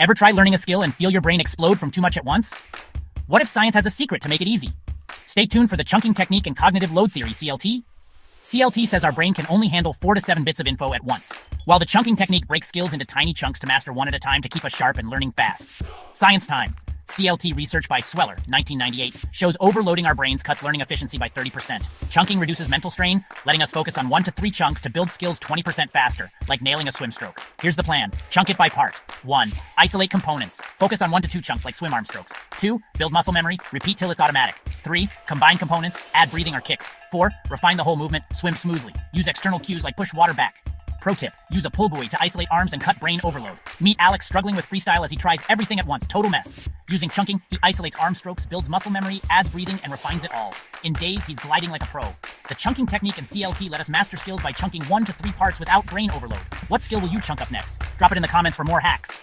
Ever try learning a skill and feel your brain explode from too much at once? What if science has a secret to make it easy? Stay tuned for the chunking technique and cognitive load theory, CLT. CLT says our brain can only handle 4 to 7 bits of info at once, while the chunking technique breaks skills into tiny chunks to master one at a time to keep us sharp and learning fast. Science time. CLT research by Sweller, 1998, shows overloading our brains cuts learning efficiency by 30%. Chunking reduces mental strain, letting us focus on one to three chunks to build skills 20% faster, like nailing a swim stroke. Here's the plan. Chunk it by part. 1. Isolate components. Focus on one to two chunks like swim arm strokes. 2. Build muscle memory. Repeat till it's automatic. 3. Combine components. Add breathing or kicks. 4. Refine the whole movement. Swim smoothly. Use external cues like push water back. Pro tip, use a pull buoy to isolate arms and cut brain overload. Meet Alex struggling with freestyle as he tries everything at once, total mess. Using chunking, he isolates arm strokes, builds muscle memory, adds breathing, and refines it all. In days, he's gliding like a pro. The chunking technique and CLT let us master skills by chunking one to three parts without brain overload. What skill will you chunk up next? Drop it in the comments for more hacks.